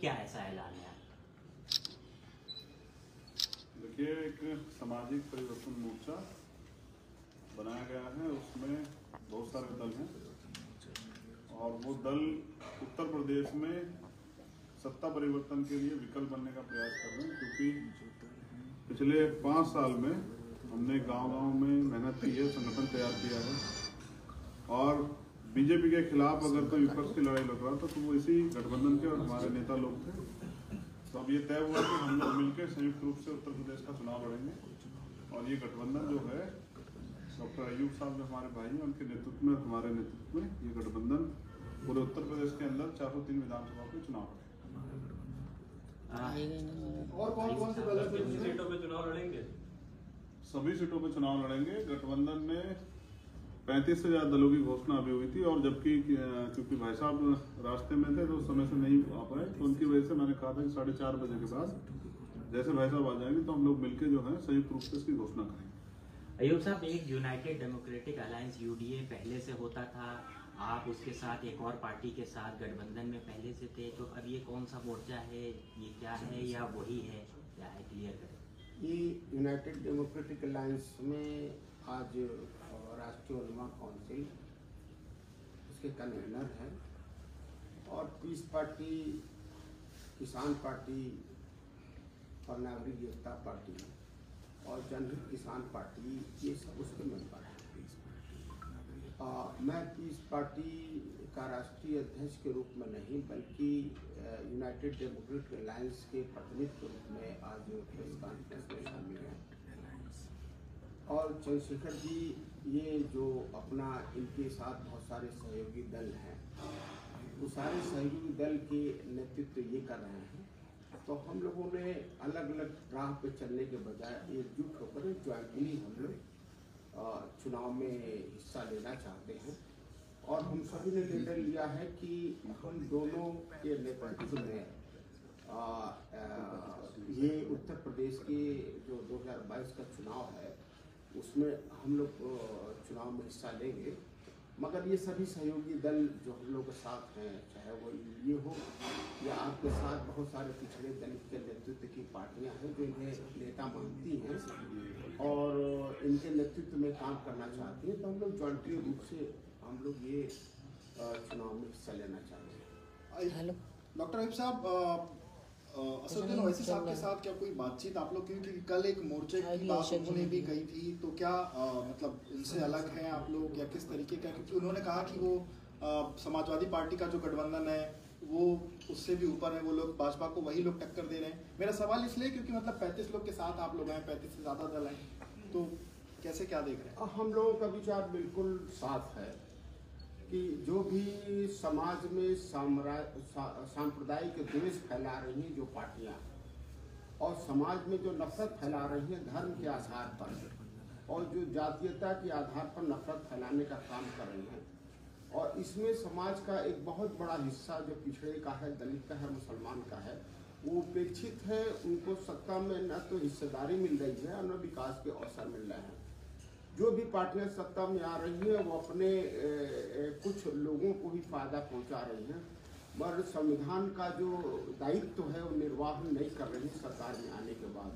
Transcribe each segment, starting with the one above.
क्या ऐसा ऐलान है देखिए, एक सामाजिक परिवर्तन मोर्चा बनाया गया है। उसमें बहुत सारे दल हैं और वो दल उत्तर प्रदेश में सत्ता परिवर्तन के लिए विकल्प बनने का प्रयास कर रहे हैं, क्योंकि पिछले पाँच साल में हमने गांव-गांव में मेहनत की है, संगठन तैयार किया है और बीजेपी के खिलाफ अगर कोई विपक्ष की लड़ाई लड़ रहा था तो वो इसी गठबंधन के और हमारे नेता लोग थे। तो अब ये तय हुआ कि हम लोग मिलकर संयुक्त रूप से उत्तर प्रदेश का चुनाव लड़ेंगे। और ये गठबंधन जो है डॉक्टर अयूब साहब जो हमारे भाई हैं उनके नेतृत्व में हमारे नेतृत्व में ये गठबंधन पूरे उत्तर प्रदेश के अंदर चार सौ तीन विधानसभा के चुनाव लड़ेगा। और कौन कौन से सीटों पे चुनाव लड़ेंगे? सभी सीटों पे चुनाव लड़ेंगे। गठबंधन में पैंतीस से ज़्यादा दलों की घोषणा अभी हुई थी और जबकि क्योंकि भाई साहब रास्ते में थे तो समय से नहीं आ पाए तो उनकी वजह से मैंने कहा था कि साढ़े चार बजे के बाद जैसे भाई साहब आ जाएँगे तो हम लोग मिलकर जो है संयुक्त रूप से इसकी घोषणा करेंगे। अयूब साहब एक यूनाइटेड डेमोक्रेटिक अलायंस यूडीए पहले से होता था आप उसके साथ एक और पार्टी के साथ गठबंधन में पहले से थे तो अब ये कौन सा मोर्चा है ये क्या है या वही है क्या है क्लियर करें। ये यूनाइटेड डेमोक्रेटिक अलायंस में आज राष्ट्रीय उलमा काउंसिल उसके कन्वीनर हैं। और पीस पार्टी किसान पार्टी और नागरिक एकता पार्टी और जनहित किसान पार्टी ये सब उसके मेंबर हैं। मैं पीस पार्टी का राष्ट्रीय अध्यक्ष के रूप में नहीं बल्कि यूनाइटेड डेमोक्रेटिक अलायंस के प्रतिनिधि के रूप में आज प्रेस कॉन्फ्रेंस में शामिल हैं। और चंद्रशेखर जी, ये जो अपना इनके साथ बहुत सारे सहयोगी दल हैं, वो सारे सहयोगी दल के नेतृत्व ये कर रहे हैं। तो हम लोगों ने अलग अलग राह पे चलने के बजाय एकजुट होकर ज्वाइंटली हम लोग चुनाव में हिस्सा लेना चाहते हैं। और हम सभी ने निर्णय लिया है कि हम दोनों के नेतृत्व में ये उत्तर प्रदेश के जो 2022 का चुनाव है उसमें हम लोग चुनाव में हिस्सा लेंगे। मगर ये सभी सहयोगी दल जो हम लोग के साथ हैं चाहे वो ये हो या आपके साथ बहुत सारे पिछड़े दलित के नेतृत्व की पार्टियाँ हैं जो इन्हें नेता मानती हैं और इनके नेतृत्व में काम करना चाहती हैं तो हम लोग जॉइंटली रूप से हम लोग ये चुनाव में हिस्सा लेना चाहते हैं। हेलो। डॉक्टर साहब असदुद्दीन ओवैसी साहब के साथ क्या कोई बातचीत आप लोग की क्योंकि कल एक मोर्चे की बात उन्होंने भी कही थी तो क्या मतलब इनसे अलग हैं आप लोग या किस तरीके का? क्योंकि उन्होंने कहा कि वो समाजवादी पार्टी का जो गठबंधन है वो उससे भी ऊपर है वो लोग भाजपा को वही लोग टक्कर दे रहे हैं। मेरा सवाल इसलिए क्योंकि मतलब पैंतीस लोग के साथ आप लोग हैं पैंतीस से ज़्यादा दल हैं तो कैसे क्या देख रहे हैं? हम लोगों का विचार बिल्कुल साफ़ है। कि जो भी समाज में साम्रा- सा- सांप्रदायिक द्वेष फैला रही हैं जो पार्टियाँ, और समाज में जो नफरत फैला रही हैं धर्म के आधार पर, और जो जातीयता के आधार पर नफरत फैलाने का काम कर रही हैं, और इसमें समाज का एक बहुत बड़ा हिस्सा जो पिछड़े का है, दलित का है, मुसलमान का है, वो उपेक्षित है, उनको सत्ता में न तो हिस्सेदारी मिल रही है और न विकास के अवसर मिल रहे हैं। जो भी पार्टियाँ सत्ता में आ रही हैं वो अपने ए, ए, कुछ लोगों को ही फ़ायदा पहुँचा रही हैं। मगर संविधान का जो दायित्व तो है वो निर्वाह नहीं कर रही सरकार में आने के बाद।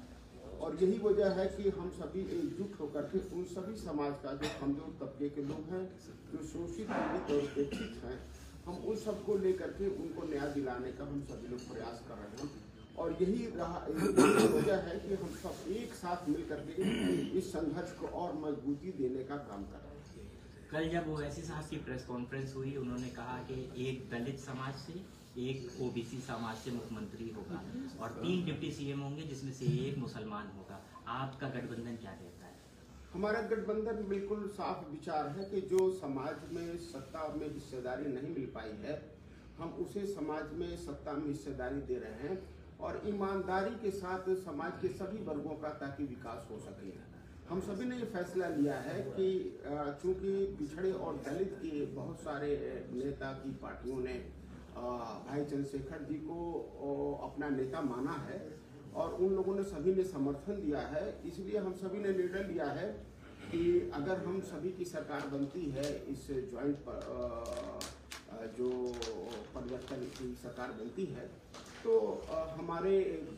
और यही वजह है कि हम सभी एकजुट होकर के उन सभी समाज का जो कमज़ोर तबके के लोग हैं जो शोषित पीड़ित और उपेक्षित हैं हम उन सबको लेकर के उनको न्याय दिलाने का हम सभी लोग प्रयास कर रहे हैं। और यही रहा वजह है कि हम सब एक साथ मिल करके इस संघर्ष को और मजबूती देने का काम कर रहे हैं। कल जब ओवैसी साहब की प्रेस कॉन्फ्रेंस हुई उन्होंने कहा कि एक दलित समाज से एक ओबीसी समाज से मुख्यमंत्री होगा और तीन डिप्टी सीएम होंगे जिसमें से एक मुसलमान होगा। आपका गठबंधन क्या कहता है? हमारा गठबंधन बिल्कुल साफ़ विचार है कि जो समाज में सत्ता में हिस्सेदारी नहीं मिल पाई है हम उसे समाज में सत्ता में हिस्सेदारी दे रहे हैं। और ईमानदारी के साथ समाज के सभी वर्गों का ताकि विकास हो सके। हम सभी ने ये फैसला लिया है कि चूँकि पिछड़े और दलित के बहुत सारे नेता की पार्टियों ने भाई चंद्रशेखर जी को अपना नेता माना है और उन लोगों ने सभी ने समर्थन दिया है। इसलिए हम सभी ने निर्णय लिया है कि अगर हम सभी की सरकार बनती है, इस ज्वाइंट जो परिवर्तन की सरकार बनती है तो हमारे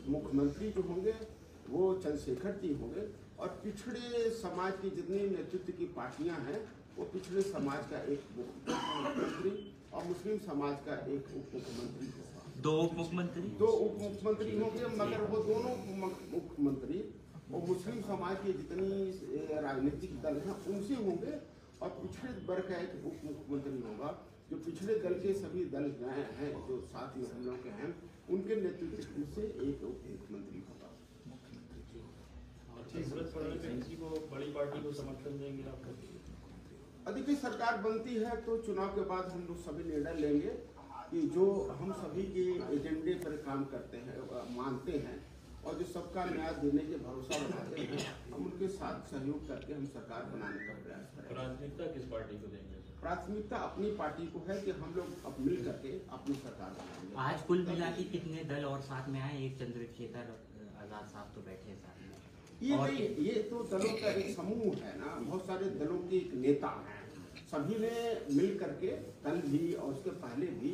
मुख्यमंत्री जो होंगे वो चंद्रशेखर जी होंगे और पिछड़े समाज की जितनी नेतृत्व की पार्टियाँ हैं वो पिछड़े समाज का एक मुख्यमंत्री और मुस्लिम समाज का एक उप मुख्यमंत्री होगा दो उप मुख्यमंत्री दो उप मुख्यमंत्री होंगे मगर वो दोनों मुख्यमंत्री वो मुस्लिम समाज के जितनी राजनीतिक दल हैं उनसे होंगे और पिछड़े वर्ग का एक उप मुख्यमंत्री होगा जो पिछड़े दल के सभी दल हैं हैं जो साथ हम लोग के हैं। उनके नेतृत्व से एक मुख्यमंत्री होगा? अधिक सरकार बनती है तो चुनाव के बाद हम लोग सभी निर्णय लेंगे कि जो हम सभी के एजेंडे पर काम करते हैं मानते हैं और जो सबका न्याय देने के भरोसा बनाते हैं हम उनके साथ सहयोग करके हम सरकार बनाने का प्रयास करेंगे। प्राथमिकता किस पार्टी को देंगे? प्राथमिकता अपनी पार्टी को है कि हम लोग अब मिल करके अपनी सरकार बनाएँगे। आज कुल मिला के कितने दल और साथ में आए? एक चंद्रशेखर आज़ाद साहब तो बैठे हैं साथ में। ये नहीं ये तो दलों का एक समूह है ना बहुत सारे दलों के एक नेता हैं। सभी ने मिल करके कल भी और उसके पहले भी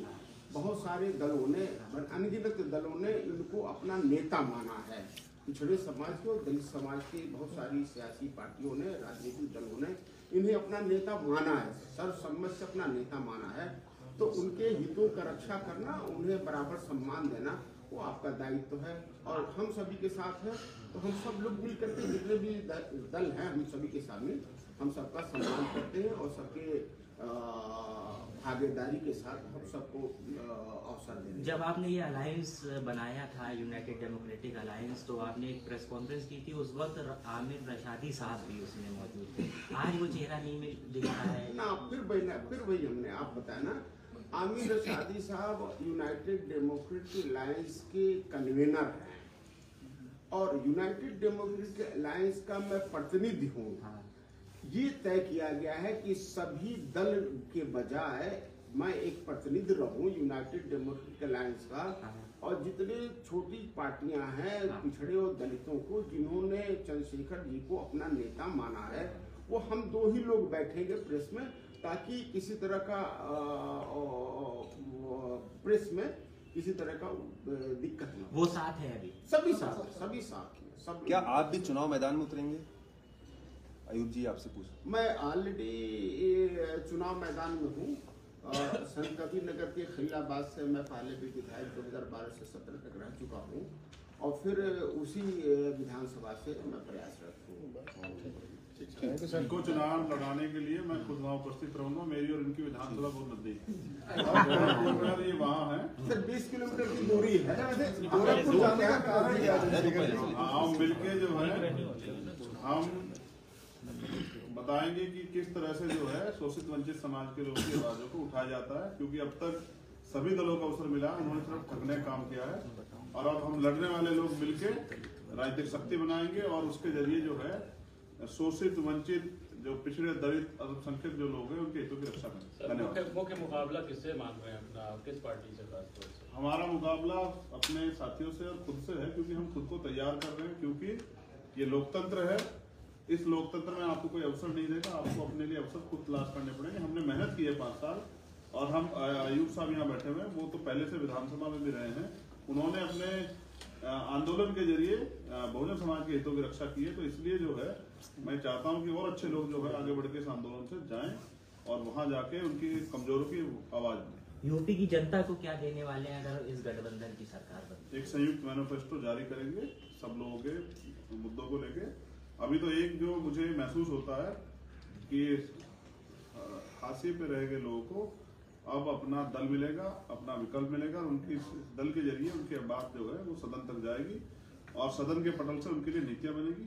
बहुत सारे दलों ने अनगिनत दलों ने इनको अपना नेता माना है। पिछड़े समाज के और दलित समाज के बहुत सारी सियासी पार्टियों ने राजनीतिक दलों ने इन्हें अपना नेता माना है, सर्वसम्मत से अपना नेता माना है तो उनके हितों का रक्षा करना, उन्हें बराबर सम्मान देना, वो आपका दायित्व तो है। और हम सभी के साथ है तो हम सब लोग मिल करके जितने भी दल हैं, हम सभी के सामने, हम सबका सम्मान करते हैं और सबके भागीदारी के साथ हम सबको अवसर हैं जब आपने ये अलायंस बनाया था यूनाइटेड डेमोक्रेटिक अलायंस तो आपने एक प्रेस कॉन्फ्रेंस की थी। उस वक्त आमिर रशादी साहब भी उसमें मौजूद थे। आज वो चेहरा नहीं मिल दिख रहा है। ना फिर वही ना फिर वही हमने आप बताया ना आमिर रशादी साहब यूनाइटेड डेमोक्रेटिक अलायंस के कन्वेनर हैं। और यूनाइटेड डेमोक्रेटिक अलायंस का मैं प्रतिनिधि हूँ। हाँ। ये तय किया गया है कि सभी दल के बजाय मैं एक प्रतिनिधि रहूँ यूनाइटेड डेमोक्रेटिक अलायंस का। हाँ। और जितने छोटी पार्टियाँ हैं हाँ। पिछड़े और दलितों को जिन्होंने चंद्रशेखर जी को अपना नेता माना है वो हम दो ही लोग बैठेंगे प्रेस में ताकि किसी तरह का प्रेस में किसी तरह का दिक्कत न हो। वो साथ है अभी। सभी साथ हैं, सभी साथ सब क्या आप भी चुनाव मैदान में उतरेंगे? अयूब जी आपसे पूछ। मैं ऑलरेडी चुनाव मैदान में हूँ। संत कबीर नगर के खिलाबाद से मैं पहले भी विधायक 2012 से 17 तक रह चुका हूँ और फिर उसी विधानसभा से मैं प्रयासरत हूँ। इनको चुनाव लड़ाने के लिए मैं खुद वहाँ उपस्थित रहूँगा मेरी और इनकी विधानसभा बहुत नज़दीक है। ये वहाँ है। सर 20 किलोमीटर की दूरी है। गोरखपुर जाने का है? हम मिलके जो है हम बताएँगे कि किस तरह से जो है शोषित वंचित समाज के लोगों की आवाजों को उठाया जाता है क्योंकि अब तक सभी दलों का अवसर मिला उन्होंने सिर्फ़ ठगने काम किया है। और अब हम लड़ने वाले लोग मिलकर राजनीतिक शक्ति बनाएँगे और उसके ज़रिए जो है शोषित वंचित जो पिछड़े दलित अल्पसंख्यक जो लोग हैं उनके हितों की रक्षा करें। धन्यवाद। मुख्य मुकाबला किससे मान रहे हैं अपना किस पार्टी से खासतौर से? हमारा मुकाबला अपने साथियों से और खुद से है क्योंकि हम खुद को तैयार कर रहे हैं क्योंकि ये लोकतंत्र है इस लोकतंत्र में आपको कोई अवसर नहीं देगा आपको अपने लिए अवसर खुद तलाश करने पड़ेंगे। हमने मेहनत की है पाँच साल और हम अयूब साहब यहाँ बैठे हुए हैं वो तो पहले से विधानसभा में भी रहे हैं। उन्होंने अपने आंदोलन के ज़रिए बहुजन समाज के हितों की रक्षा की है तो इसलिए जो है मैं चाहता हूँ कि और अच्छे लोग जो है आगे बढ़ के इस आंदोलन से जाएँ और वहाँ जाके उनकी कमजोरों की आवाज़ बने यूपी की जनता को क्या देने वाले हैं अगर इस गठबंधन की सरकार बनती एक संयुक्त मैनिफेस्टो जारी करेंगे सब लोगों के मुद्दों को लेके। अभी तो एक जो मुझे महसूस होता है कि हाशिए पे रह गए लोगों को अब अपना दल मिलेगा, अपना विकल्प मिलेगा और उनकी दल के ज़रिए उनकी बात जो है वो सदन तक जाएगी और सदन के पटल से उनके लिए नीतियाँ बनेगी।